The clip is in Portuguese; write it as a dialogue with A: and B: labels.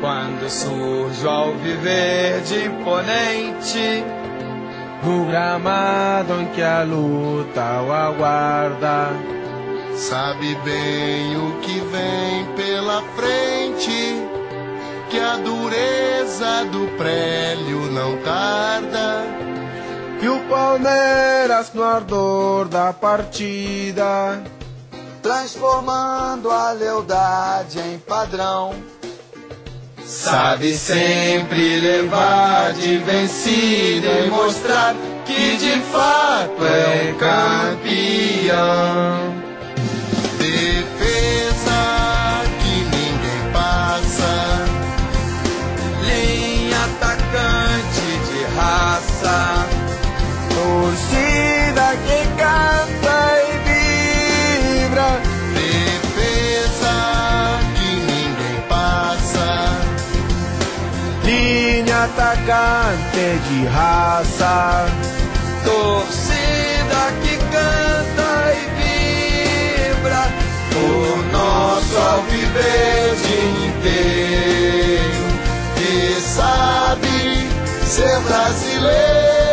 A: quando surge ao viver de imponente no gramado em que a luta o aguarda.
B: Sabe bem o que vem pela frente, que a dureza do prélio não tarda.
A: E o Palmeiras no ardor da partida,
C: transformando a lealdade em padrão.
A: Sabe sempre levar de vencida e mostrar que de fato é campeão. Atacante de raça, torcida que canta e vibra, o nosso alviverde inteiro,
B: que sabe ser brasileiro.